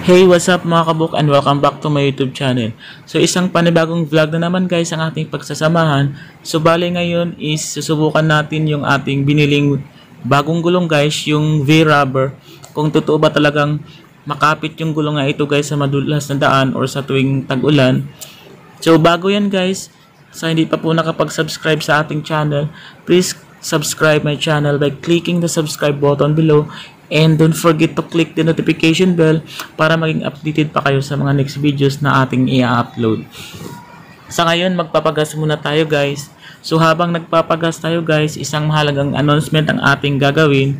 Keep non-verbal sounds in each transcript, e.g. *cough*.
Hey, what's up mga kabuk and welcome back to my YouTube channel. So isang panibagong vlog na naman guys ang ating pagsasamahan. So bali ngayon is susubukan natin yung ating biniling bagong gulong guys, yung V-rubber. Kung totoo ba talagang makapit yung gulong nga ito guys sa madulas na daan or sa tuwing tag-ulan. So bago yan guys, sa hindi pa po nakapag-subscribe sa ating channel, please subscribe my channel by clicking the subscribe button below and don't forget to click the notification bell para maging updated pa kayo sa mga next videos na ating i-upload. Sa ngayon, magpapagas muna tayo guys. So habang nagpapagas tayo guys, isang mahalagang announcement ang ating gagawin.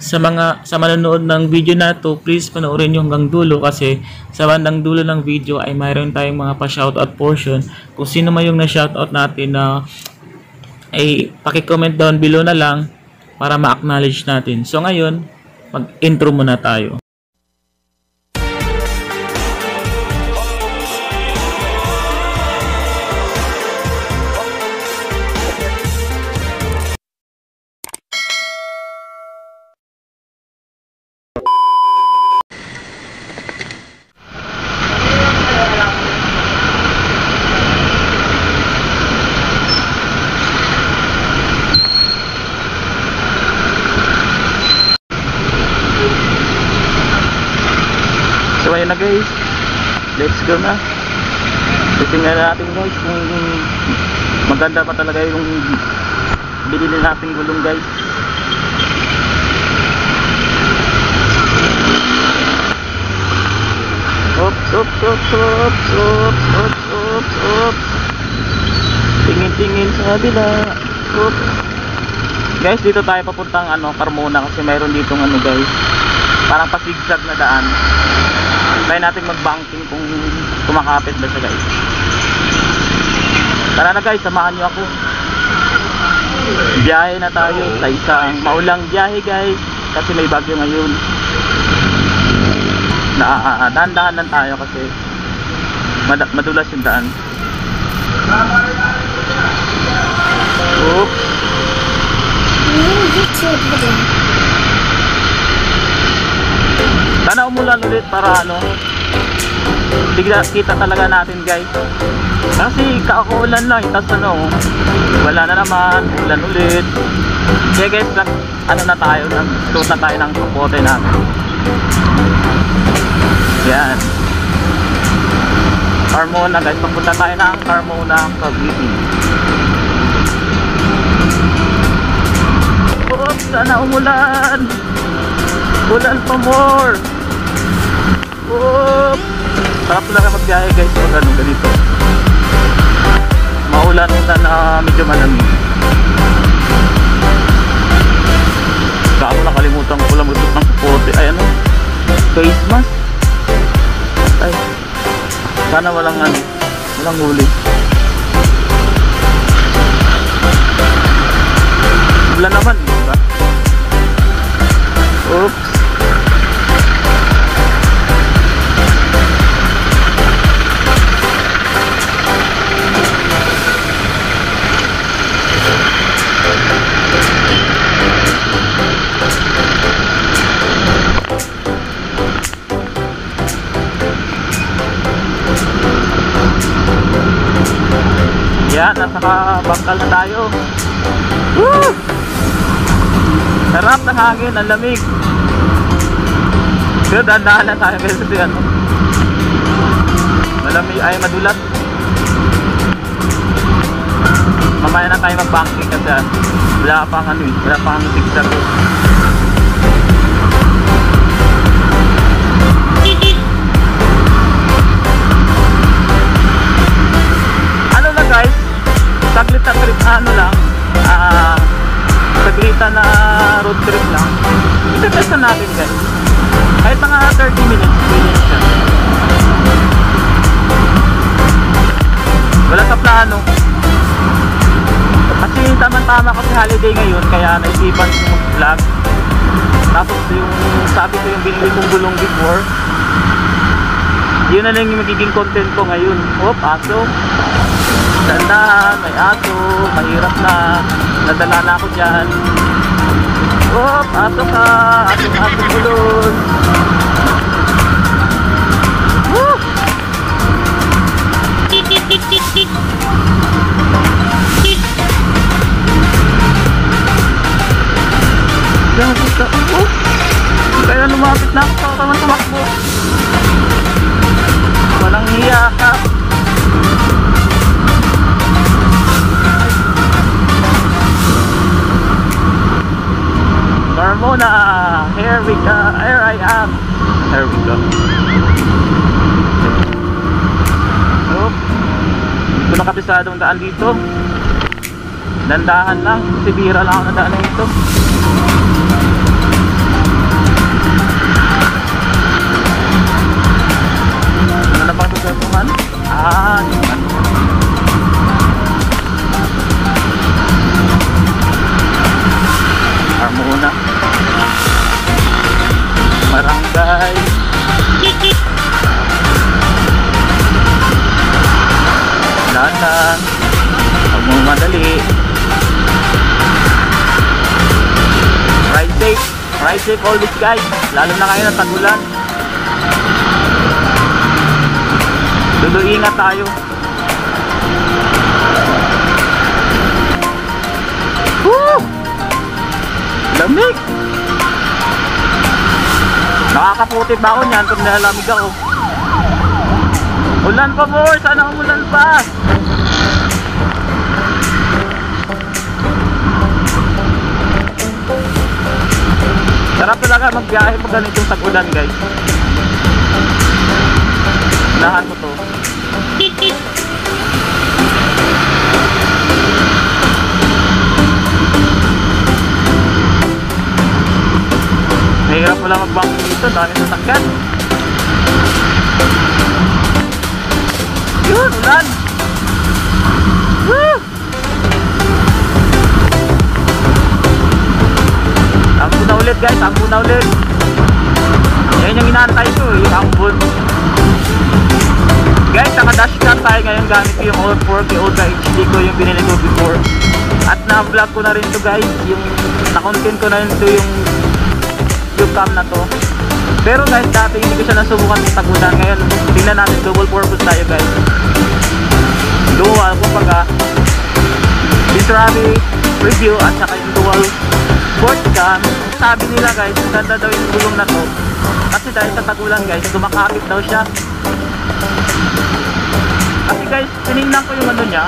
Sa mga sa manonood ng video na to, please panoorin nyo hanggang dulo kasi sa bandang dulo ng video ay mayroon tayong mga pa-shoutout portion. Kung sino man yung na-shoutout natin na ay paki-comment down below na lang para ma-acknowledge natin. So ngayon, mag-intro muna tayo. Guys. Let's go na. Titingnan natin guys kung maganda pa talaga yung binili nating gulong guys. Oops, oops, oops, oops, oops, oops, oops, oops. Tingin-tingin sa kabila. Oops. Guys, dito tayo papuntang ano, Carmona kasi mayroon ditong ano guys. Parang pasigsag na daan. Try natin mag-banking kung kumakapit ba siya guys. Tara na guys, samahan nyo ako. Biyahe na tayo sa isang maulang biyahe guys. Kasi may bagyo ngayon. Na, dahan-dahan lang tayo kasi mad- madulas yung daan. Oops. Sana umulan ulit para ano Bigla kita talaga natin guys. Kasi kakaulan lang Tapos ano Wala na naman Ulan ulit. Kaya guys nag, Ano na tayo Nagsuot na tayo ng kapote natin. Yan. Carmona guys Papunta tayo ng Carmona Cavite. Oops Sana umulan. Ulan pa more Oop! Sarap lang magbiyahe guys pag ano ganito. Maulan na na medyo malamig. Kaso nakalimutan ko lang magdot ng kapote. Ay ano? Face mask? Ay. Sana walang ano. Walang huli. Wala naman, di ba? Oops. Yan, nasa kabangkal na tayo. Woo! Sarap ng hangin, ang lamig. Pero dahan-dahan lang tayo kasi ito ano. Malamig, ay madulat. Mamaya na tayo mag-banking kasi ah, wala pang ano eh, wala pang zigzag. Saglit na trip ano lang ah saglitan na road trip lang. Itetest na natin guys. Kahit mga 30 minutes minutes siya. Wala sa plano. Kasi tama-tama kasi holiday ngayon kaya naisipan ko mag-vlog tapos yung sabi ko yung binili kong gulong before yun na lang yung magiging content ko ngayon. Oh aso Dandan, may aso, mahirap na. Nadala na ako dyan. Oh, Op, ato ka, ato ato bulon. Woo! Grabe ka. Oh! Kaya lumapit na ako. Tama tumakbo. Walang hiya ka. Ito na kapisadong daan dito. Dandahan lang, kasi bira lang ako na daan na ito. Ano na bang tututungan? Ah, yung ano. Carmona. Barangay. Dahan. Huwag mong madali. Ride safe. Ride safe always guys. Lalo na ngayon ang tagulan. Dulo ingat tayo. Woo! Lamig! Nakakaputi ba ako niyan pag nalamig ako? Ulan pa more! Sana umulan pa! Talaga magbiyahe pag ganitong tag-ulan guys. Unahan mo to. *laughs* Mahirap pala mag-banking dito, dami sasakyan. Yun, ulan! Ulit guys, ambo na ulit. Yan yung inaantay ko, yung ambon. Guys, naka dashcam tayo ngayon gamit yung old 4K Ultra HD ko yung binili ko before. At na-vlog ko na rin to guys, yung na-content ko na rin to yung yung cam na to. Pero guys, dati hindi ko siya nasubukan ng tagulan. Ngayon, tingnan natin double purpose tayo guys. Dual, kumbaga, visually review at saka yung dual sport cam. Sabi nila guys, ganda daw yung gulong na to. Kasi dahil sa tagulan guys, kumakapit daw siya. Kasi guys, tinignan ko yung ano niya.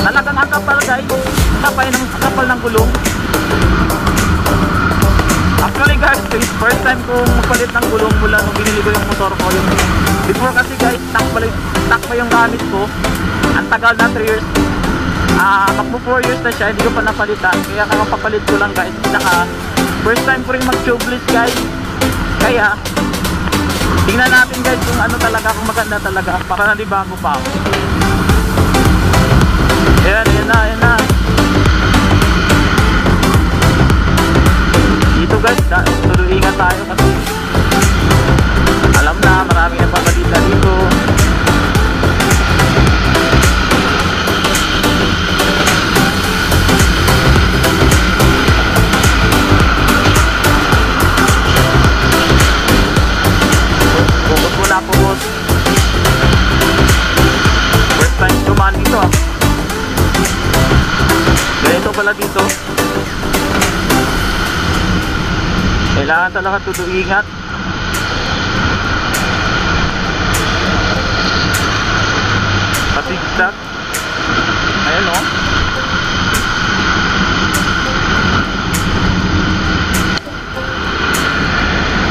Talagang ang kapal guys. Kapal ng, kapal ng gulong. Actually guys, is first time kong magpalit ng gulong mula nung binili ko yung motor ko. Yung, before kasi guys, stock pa, stock pa yung gamit ko. Ang tagal na 3 years. Ah, magpo 4 years na siya, hindi ko pa napalitan. Kaya kakapapalit ko lang guys. Saka, first time ko rin mag-tubeless guys. Kaya, tingnan natin guys kung ano talaga, kung maganda talaga. Para na bago pa ako. Ayan, ayan na, ayan na. Dito guys, tuloy ingat tayo kasi alam na marami na pabalita dito. Pala dito. Kailangan talaga tudo ingat. Patigsak. Ayan o.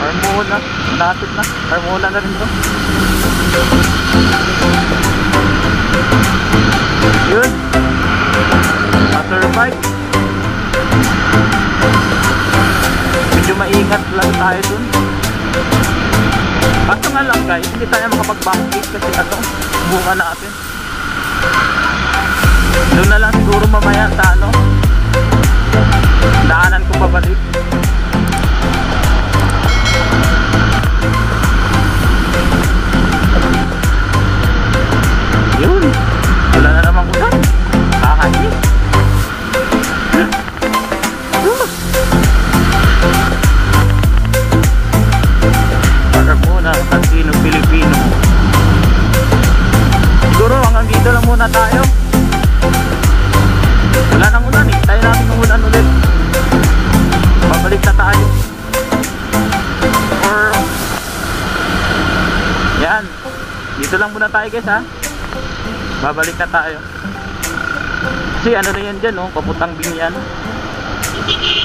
Harmona. Lapit na. Harmona na rin to. Guys. Hindi tayo makapag-backgate kasi ano bunga natin. Doon na lang siguro mamaya sa ano daanan ko pabalik. Yun Muna tayo guys ha. Babalik na tayo. Kasi ano na yan dyan oh, paputang binyan.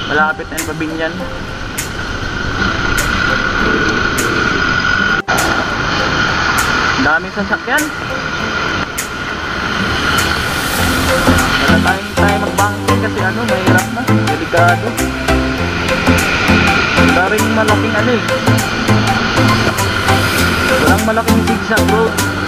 Malapit na yung pabinyan. Daming sasakyan. Wala tayong tayo mag-banking kasi ano, mahirap na. Delikado. Rin malaking ano eh. Walang malaking zigzag road.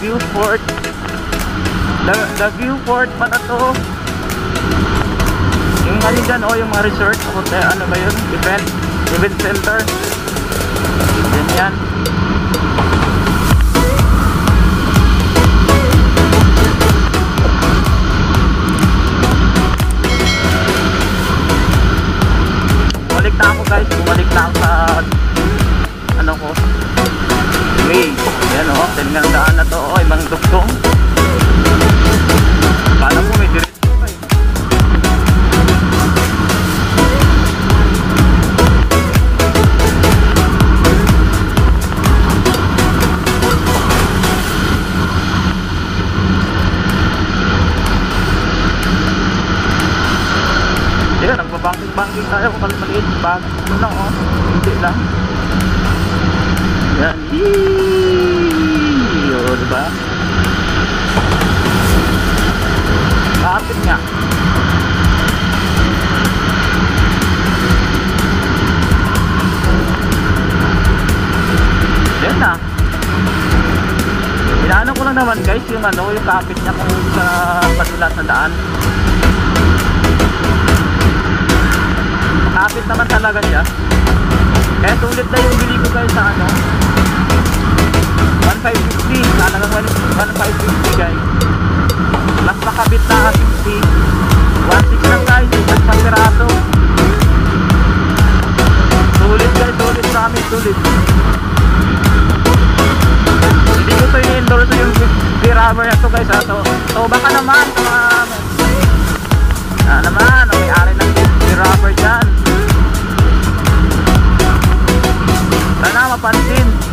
Viewport. The, the Viewport pa na to. Yung ano dyan, oh, yung mga resort, hotel, ano ba yun? Event, event center. Yan yan. Bumalik na ako guys, bumalik na ako sa yan oh, tingnan daan na to, oh, ibang dugtong. Kala yung ano, yung kapit niya kung sa padulas na daan. Kapit naman talaga siya. Kaya sulit na yung bili ko guys sa ano. 1550 Talagang 1550 guys. Plus makabit na 50 16 lang guys Isang pang piraso Sulit guys Sulit sa amin Sulit Hindi ko to i-endorse yung B-rubber na to guys ha So, so baka naman sa mga Ah naman Ang may-ari ng B-rubber dyan Sana mapansin.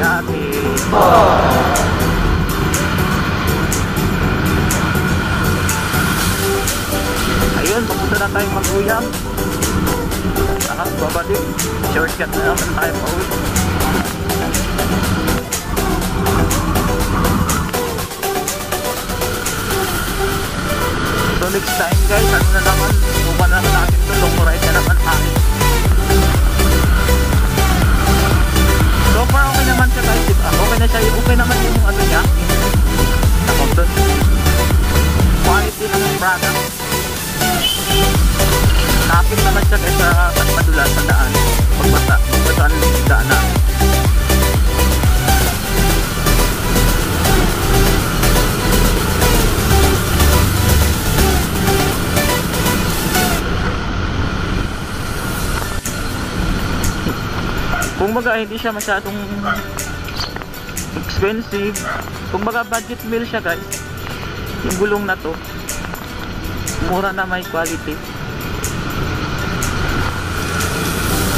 Payakap-yakap pag-ati. Ayun, papunta na tayo mag-uyam. Ah, babalik. Shortcut na naman tayo pa uwi. So next time guys, ano na naman, buka na natin ito, long na naman tayo. Far okay naman siya guys, diba? Okay na siya, okay naman yung ano niya, doon. Quality ng product. Nakapit naman siya guys sa pagpadulas sa daan. Pagbasa, pagbasa ng daanan. Kung baga hindi siya masyadong expensive. Kung baga budget meal siya guys. Yung gulong na to. Mura na may quality.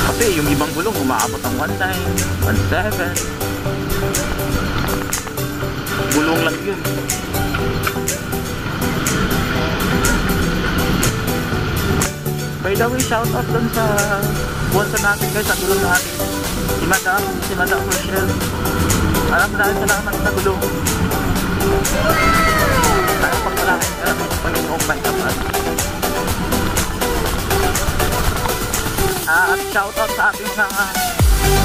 Kasi yung ibang gulong umaabot ng 1.9, 1.7. Gulong lang yun. By the way, shout out dun sa sponsor natin guys, sa gulong natin. Si Madam, si Madam Rochelle. Alam na salamat sa gulong. Tayo pang maraming salamat sa Panginoong Panginoon. Ah, at shout out sa ating mga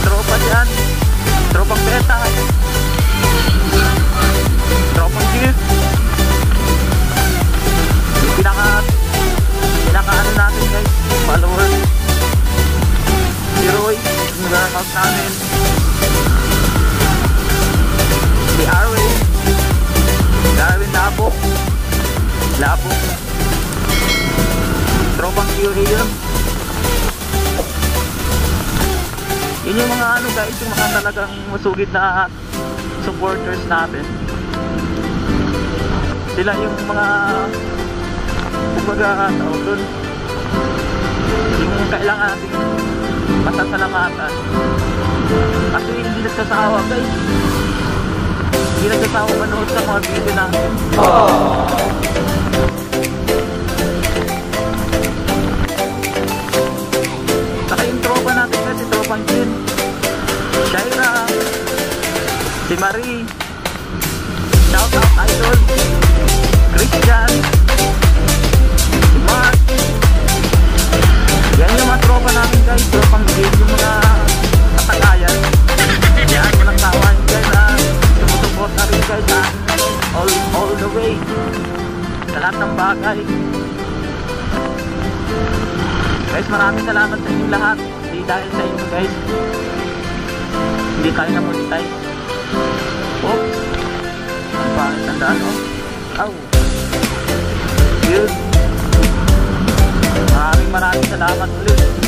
tropa dyan. Tropang beta. Tropang gift. Yung pinaka pinaka ano natin guys, namin. Si Arwin. Darwin Labok. Labok. Tropang QA yun. Yun yung mga ano guys, yung mga talagang masugid na supporters natin. Sila yung mga kumbaga tawag dun yung kailangan natin pasasalamatan kasi hindi nagsasawa guys. Hindi nagsasawa manood sa mga video natin saka hindi tayo na monetize oops ang pangit ang daan oh. Ow. yun. Maraming maraming salamat ulit